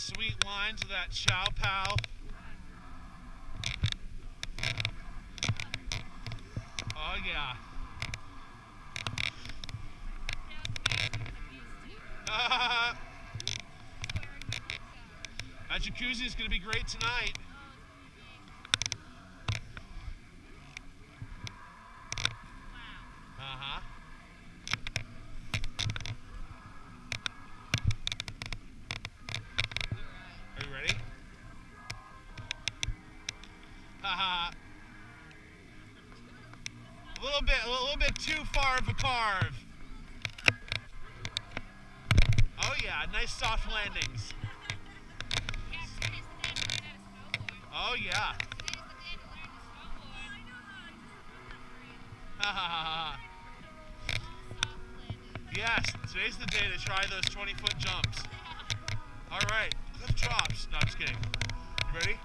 Sweet lines of that chow pow. Oh, yeah. that jacuzzi is going to be great tonight. Uh-huh. Are you ready? Haha. A little bit, a little bit too far of a carve. Oh yeah, nice soft landings. Oh yeah. yes, today's the day to try those 20 foot jumps. All right, cliff drops. No, I'm just kidding. You ready?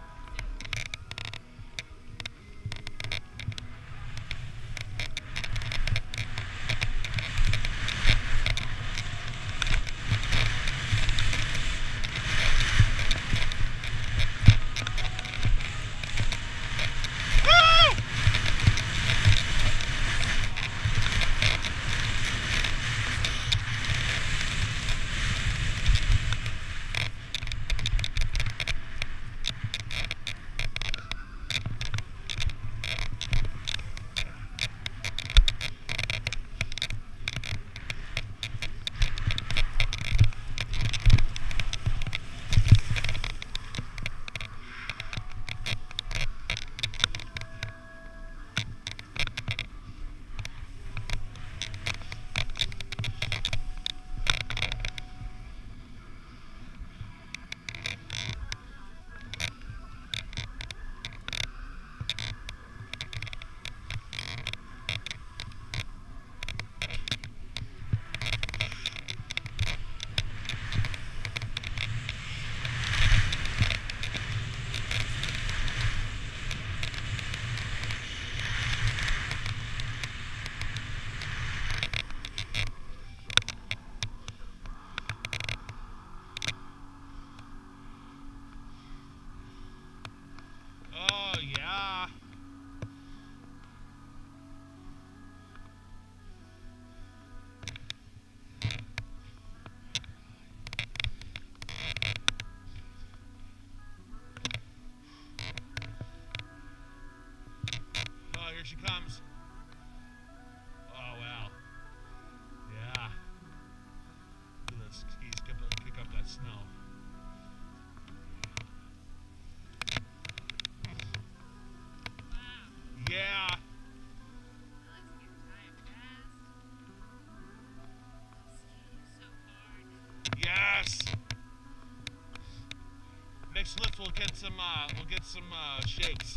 Get some. Uh, we'll get some uh, shakes.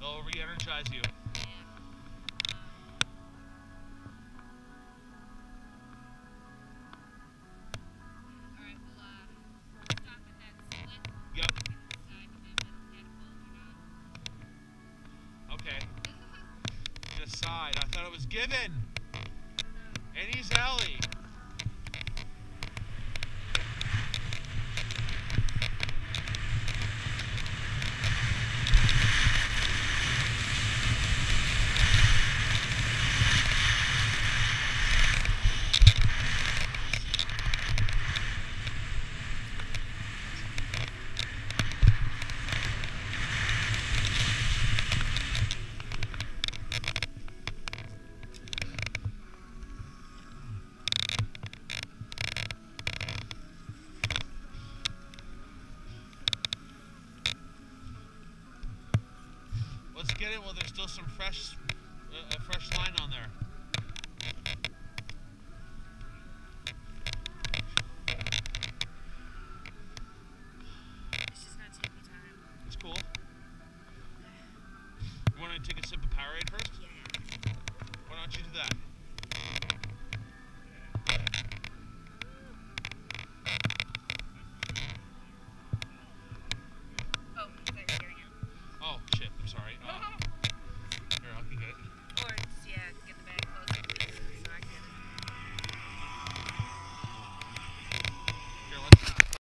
They'll re-energize you. Okay. Decide. I thought it was given. While there's still some fresh, uh, a fresh line on there.